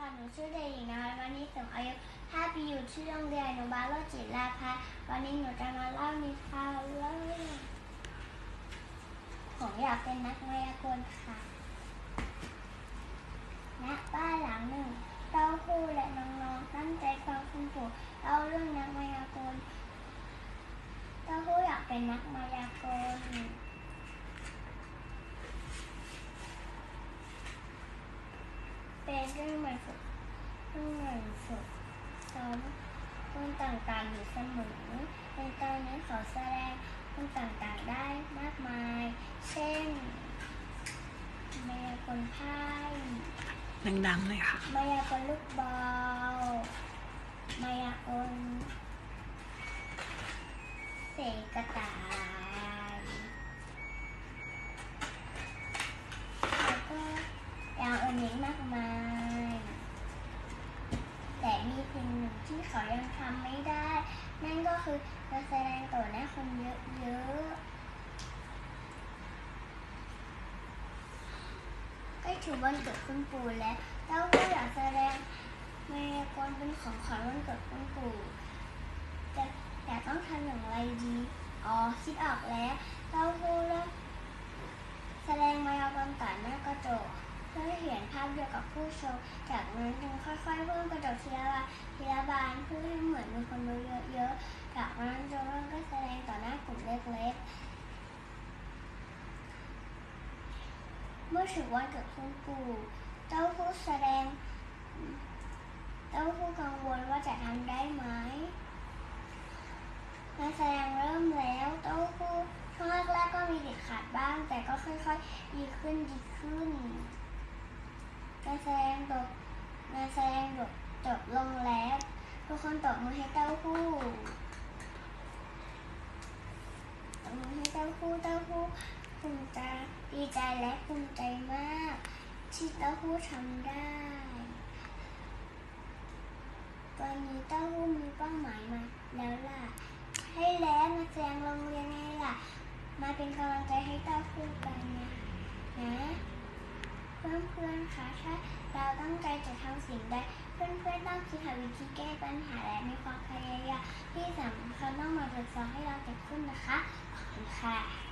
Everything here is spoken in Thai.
ค่ะ หนูชื่อเด็กหญิงนววันนี้สมอายุ 5 ปีอยู่ที่โรงเรียนอนุบาลโลจิตราภาวันนี้หนูจะมาเล่านิทานเรื่องผมอยากเป็นนักมายากลค่ะ ณ บ้านหลังหนึ่ง เต้าหู้และน้องๆตั้งใจฟังคุณปู่เล่าเรื่องนักมายากล เต้าหู้อยากเป็นนักมายากล เป็นเรื่องใหม่ฝึกเรื่องใหม่ฝึกซ้อมคนต่างๆอยู่เสมอในตอนนี้เขาแสดงคนต่างๆได้มากมาย เช่นมายากลไพ่ดังๆเลยค่ะ มายากลลูกบอล มายากลเสกกระต่ายแล้วก็อย่างอื่นอีกมากมาย แต่มีสิ่งหนึ่ง ที่เขายังทำไม่ได้ นั่นก็คือการแสดงต่อหน้าคนเยอะๆใกล้ถึงวันเกิดคุณปู่แล้วเต้าหู้อยากแสดงมายากลเป็นของขวัญวันเกิดคุณปู่แต่แต่ต้องทำอย่างไรดี อ๋อคิดออกแล้วเต้าหู้เริ่มแสดงมายากลต่อหน้ากระจก เพื่อให้เห็นภาพ ชมจากนั้นจึงค่อยๆเพิ่มกระจกทีละบานทีละบานเพื่อให้เหมือนมีคนดูเยอะๆ จากนั้นจึงเริ่มก็แสดงต่อหน้ากลุ่มเล็กๆ เมื่อถึงวันเกิดคุณปู่เต้าหู้แสดงเต้าหู้กังวลว่าจะทำได้ไหมการแสดงเริ่มแล้วเต้าหู้ช่วงแรกๆก็มีติดขัดบ้าง แต่ก็ค่อยๆ ดีขึ้นดีขึ้น การแสดงจบกาแสดงจบจบลงแล้ว ทุกคนตบมือให้เต้าหู้ตบมือให้เต้าหู้เต้าหู้ภูมิใจดีใจและภูมิใจมาก ที่เต้าหู้ทำได้ตอนนี้เต้าหู้มีเป้าหมายมาแล้วล่ะ ให้แล้วมาแสดงโรงเรียนไงล่ะ มาเป็นกำลังใจให้เต้าหู้กันนะนะ เพื่อนๆ คะถ้าเราตั้งใจจะทำสิ่งใดเพื่อนๆต้องคิดหาวิธีแก้ปัญหาและมีความพยายามที่สำคัญต้องมาตรวจสอบให้เราเกิดขึ้นนะคะขอบคุณค่ะ